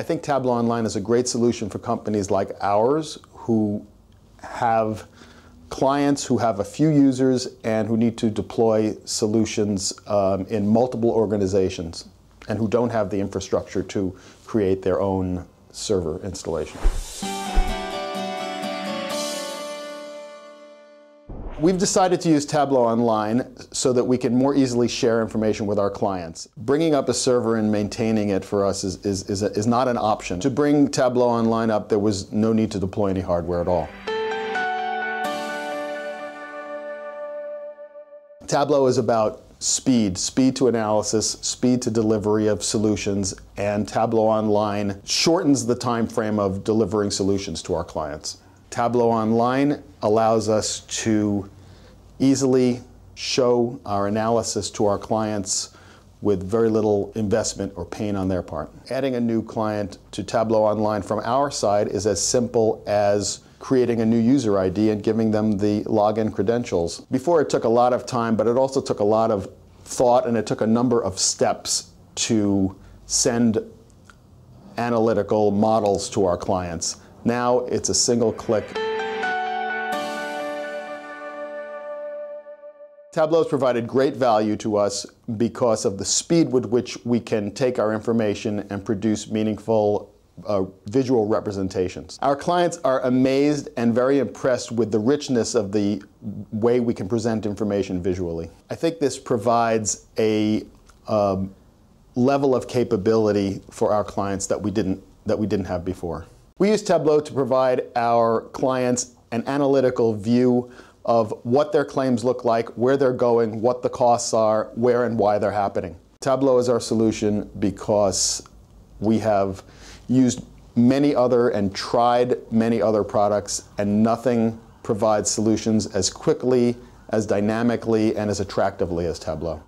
I think Tableau Online is a great solution for companies like ours who have clients who have a few users and who need to deploy solutions um, in multiple organizations and who don't have the infrastructure to create their own server installation. We've decided to use Tableau Online so that we can more easily share information with our clients. Bringing up a server and maintaining it for us is, is, is, a, is not an option. To bring Tableau Online up, there was no need to deploy any hardware at all. Tableau is about speed, speed to analysis, speed to delivery of solutions, and Tableau Online shortens the time frame of delivering solutions to our clients. Tableau Online allows us to easily show our analysis to our clients with very little investment or pain on their part. Adding a new client to Tableau Online from our side is as simple as creating a new user ID and giving them the login credentials. Before it took a lot of time, but it also took a lot of thought and it took a number of steps to send analytical models to our clients. Now it's a single click. Tableau has provided great value to us because of the speed with which we can take our information and produce meaningful uh, visual representations. Our clients are amazed and very impressed with the richness of the way we can present information visually. I think this provides a um, level of capability for our clients that we didn't that we didn't have before. We use Tableau to provide our clients an analytical view of what their claims look like, where they're going, what the costs are, where and why they're happening. Tableau is our solution because we have used many other and tried many other products and nothing provides solutions as quickly, as dynamically, and as attractively as Tableau.